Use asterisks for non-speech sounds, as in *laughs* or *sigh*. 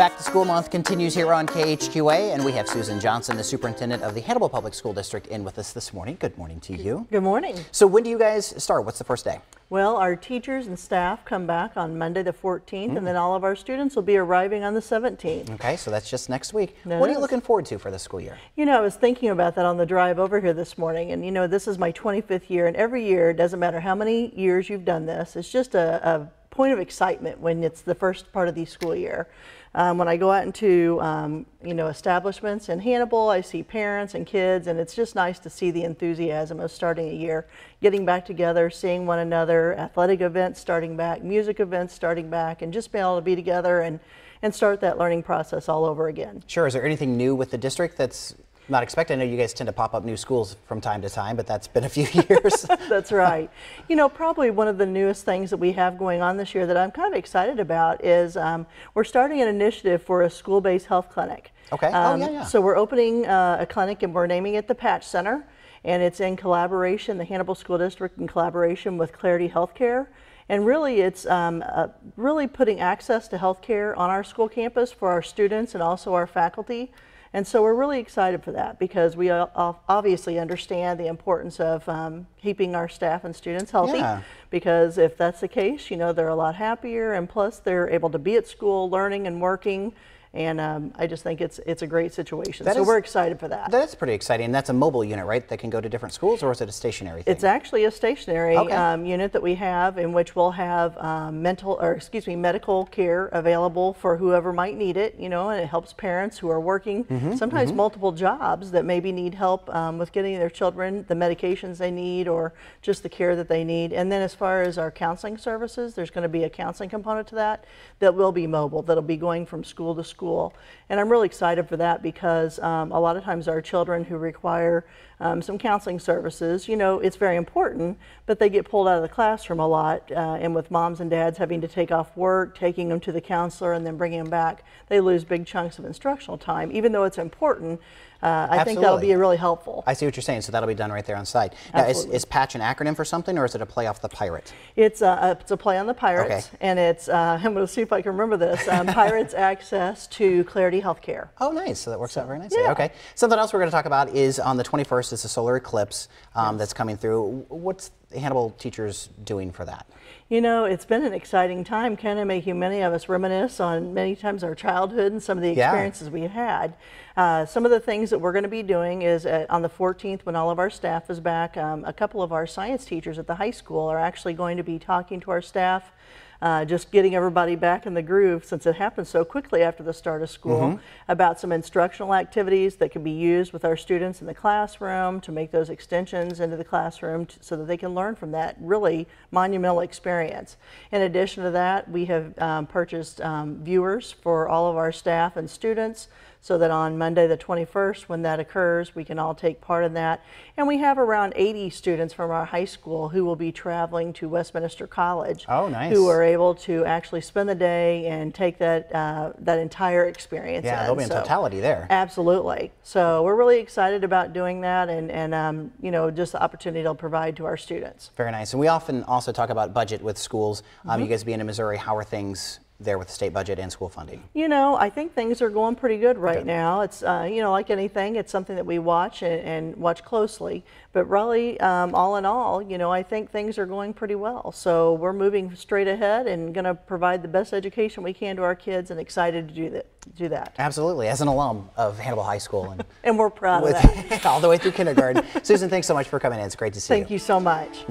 Back to School Month continues here on KHQA, and we have Susan Johnson, the superintendent of the Hannibal Public School District, in with us this morning. Good morning to you. Good morning. So, when do you guys start? What's the first day? Well, our teachers and staff come back on Monday the 14th, and mm. then all of our students will be arriving on the 17th. Okay, so that's just next week. That what are you looking forward to for the school year? You know, I was thinking about that on the drive over here this morning, and you know, this is my 25th year, and every year, it doesn't matter how many years you've done this, it's just a, a point of excitement when it's the first part of the school year. Um, when I go out into um, you know establishments in Hannibal, I see parents and kids, and it's just nice to see the enthusiasm of starting a year, getting back together, seeing one another, athletic events starting back, music events starting back, and just being able to be together and and start that learning process all over again. Sure. Is there anything new with the district that's not expected? I know you guys tend to pop up new schools from time to time, but that's been a few *laughs* years. *laughs* That's right. You know, probably one of the newest things that we have going on this year that I'm kind of excited about is um, we're starting an initiative for a school-based health clinic. Okay. Oh, Um, yeah, yeah. So we're opening uh, a clinic and we're naming it the Patch Center, and it's in collaboration, the Hannibal School District in collaboration with Clarity Healthcare. And really, it's um, uh, really putting access to healthcare on our school campus for our students and also our faculty. And so we're really excited for that because we obviously understand the importance of um, keeping our staff and students healthy. Yeah. Because if that's the case, you know, they're a lot happier and plus they're able to be at school learning and working. And um, I just think it's it's a great situation. That so is- we're excited for that. That's pretty exciting. That's a mobile unit, right? That can go to different schools, or is it a stationary thing? It's actually a stationary Okay. um, unit that we have in which we'll have um, mental, or excuse me, medical care available for whoever might need it, you know, and it helps parents who are working Mm-hmm, sometimes multiple jobs that maybe need help um, with getting their children the medications they need or just the care that they need. And then as far as our counseling services, there's going to be a counseling component to that that will be mobile, that'll be going from school to school. And I'm really excited for that because um, a lot of times our children who require um, some counseling services, you know, it's very important, but they get pulled out of the classroom a lot. Uh, and with moms and dads having to take off work, taking them to the counselor, and then bringing them back, they lose big chunks of instructional time. Even though it's important, uh, I think that'll be really helpful. I see what you're saying. So that'll be done right there on site. Now, is, is patch an acronym for something, or is it a play off the pirate? It's a, it's a play on the Pirates, Okay. and it's, uh, *laughs* I'm going to see if I can remember this um, *laughs* Pirates Access to Clarity Healthcare. Oh, nice. So that works out very nicely. yeah. Okay. Something else we're going to talk about is on the 21st is a solar eclipse um, that's coming through. What's Hannibal teachers doing for that? You know, it's been an exciting time, kind of making many of us reminisce on many times our childhood and some of the Yeah. experiences we've had. Uh, some of the things that we're going to be doing is uh on the 14th, when all of our staff is back, um, a couple of our science teachers at the high school are actually going to be talking to our staff. Uh, just getting everybody back in the groove since it happened so quickly after the start of school about some instructional activities that can be used with our students in the classroom to make those extensions into the classroom so that they can learn from that really monumental experience. In addition to that, we have um, purchased um, viewers for all of our staff and students so that on Monday the 21st, when that occurs, we can all take part in that. And we have around 80 students from our high school who will be traveling to Westminster College. Oh, nice. Who are able to actually spend the day and take that uh, that entire experience. Yeah, in. there'll be in So- totality there. Absolutely. So we're really excited about doing that, and and um, you know just the opportunity it'll provide to our students. Very nice. And we often also talk about budget with schools. Um, Mm-hmm. you guys being in Missouri, how are things there with the state budget and school funding? You know, I think things are going pretty good right now. It's, uh, you know, like anything, it's something that we watch and, and watch closely. But really, um, all in all, you know, I think things are going pretty well. So we're moving straight ahead and going to provide the best education we can to our kids and excited to do that. Do that. Absolutely. As an alum of Hannibal High School and *laughs* And we're proud of that. *laughs* all the way through kindergarten. *laughs* Susan, thanks so much for coming in. It's great to see you. Thank you so much.